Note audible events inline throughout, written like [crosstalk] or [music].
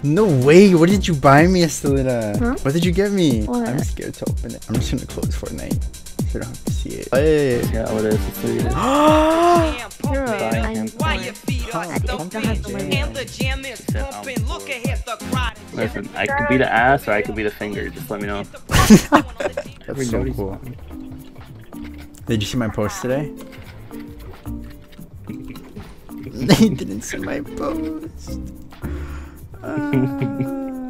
[gasps] no way! What did you buy me, Estelita? Huh? What did you get me? What? I'm scared to open it. I'm just gonna close Fortnite so I don't have to see it. Hey! Yeah, what is it? Three. Hero, I'm and- Why your feet are Huh, so pumping big jam. and the jam is pumping. Um, Look ahead, the crowd is Listen, I could be the ass or I could be the finger. Just let me know. [laughs] That's so cool. Did you see my post today? [laughs] [laughs] they didn't see my post. [laughs]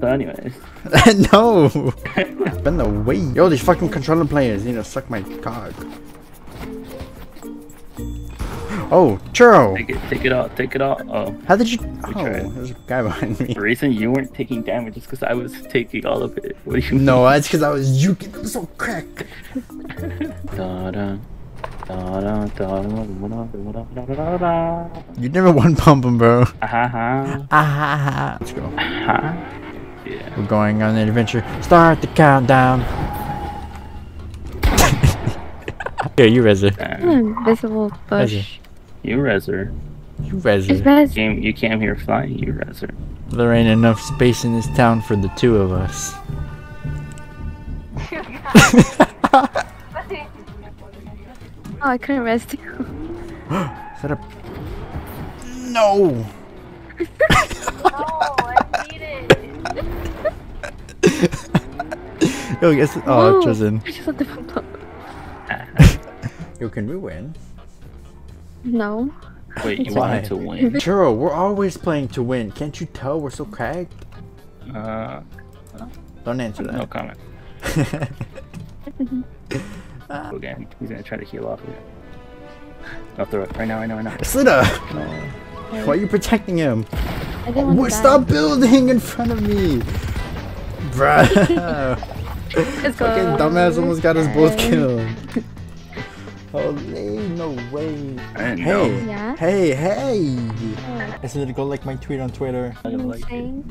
So, anyways, [laughs] no! Bend the way. Yo, these fucking controller players need to suck my cock. Oh, churro! take it, take it out, take it out. Oh, How did you? Oh, tried. there's a guy behind me. the reason you weren't taking damage is because I was taking all of it. What do you mean? No, that's because I was juking. I'm so cracked. [laughs] Da-da, da-da. You never one pump him, bro. Ah-ha-ha. Ah, let's go. Ah-ha. Yeah. We're going on an adventure. Start the countdown. [laughs] yeah, you Reza. Damn. invisible bush. You reser. You It's Reza. best. Came, you came here flying, you reser. There ain't enough space in this town for the two of us. [laughs] [laughs] Oh, I couldn't rest you. [laughs] Is that a? No. [laughs] [laughs] Yo, guess. Oh, Whoa, chosen. I just let the phone blow. Yo, can we win? No. Wait, you Why? wanted to win? Churro, we're always playing to win. Can't you tell we're so cracked? Uh, Don't answer that. no comment. Again, he's gonna try to heal off of it. I'll throw it right now, right now, right now. Slida, No. Oh. why are you protecting him? I didn't want What, to stop building in front of me, bruh. [laughs] Let's Fucking dumbass almost got us both killed. Holy no way. I didn't know. Hey, Yeah? hey, hey. Oh, I said to go like my tweet on Twitter. I don't like it.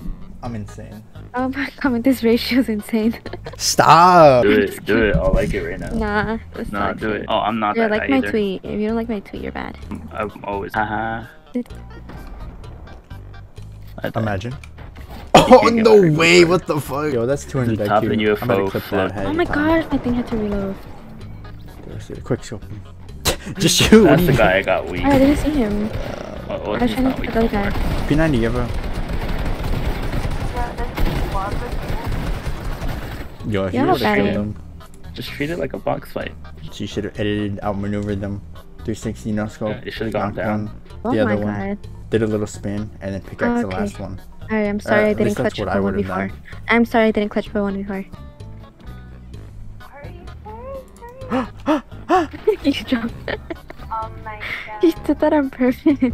Insane. I'm insane. Oh my comment, this ratio is insane. Stop. Do it, do it. I'll like it right now. nah. That's Nah, not do it. true. Oh, I'm not Yeah, that like my either. tweet. If you don't like my tweet, you're bad. I'm always. Haha. I thought- Imagine. Oh can't no way! reward. What the fuck? Yo, that's 200 top of IQ. the I'm gonna clip float. that head Oh my time. god, my thing had to reload. Let's do a Quick scope. [laughs] Just shoot. what That's do the you- guy I got weak. I didn't see him. Oh, oh, I was he's trying not to weak get the other guy. P90, you ever? Yo, if Yeah, you would've Betty. killed them, Just treat it like a box fight. so you should have edited, outmaneuvered them. 360 no scope. Yeah, it should've gone down. one, Oh the my other one. god. Did a little spin and then pickaxe the Okay. last one. Alright, I'm sorry Uh, I didn't clutch what I for one would've before. done. I'm sorry I didn't clutch for one before. [gasps] [laughs] you jumped. Oh my [laughs] you did that on purpose.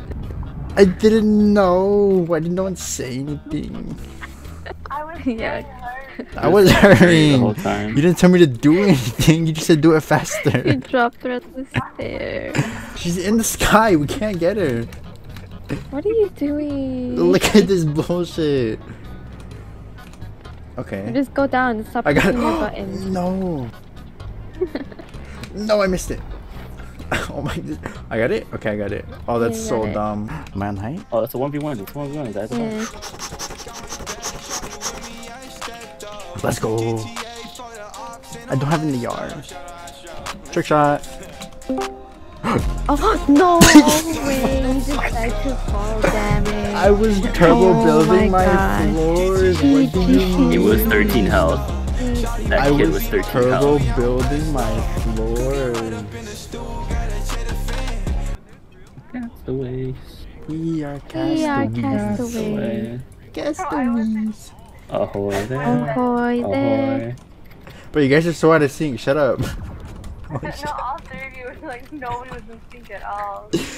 I didn't know. Why didn't no one say anything? [laughs] I was Yeah. I was The whole hurrying. time. You didn't tell me to do [laughs] anything. You just said do it you faster. dropped her at the stairs. [laughs] She's in the sky. We can't get her. What are you doing? Look at this bullshit. Okay. Just go down and stop I got pressing your [gasps] buttons. No. no, I missed it. Oh my! I got it. Okay, I got it. Oh, that's you so it. dumb. Man height. Oh, it's a 1v1. It's 1v1. That's Yeah. Let's go. I don't have any yard. Trick shot. [gasps] Oh no way! You just died fall damage. I was turbo Oh building my my, floors. What do you mean? It was 13 health. That I kid was, was 13 turbo health. building my floors. That's the way. We are We are castaways. castaways. Castaways. Ahoy there. Ahoy there. Ahoy. But you guys are so out of sync. Shut up. No, all three of you were like, nobody was in sync at all. [laughs]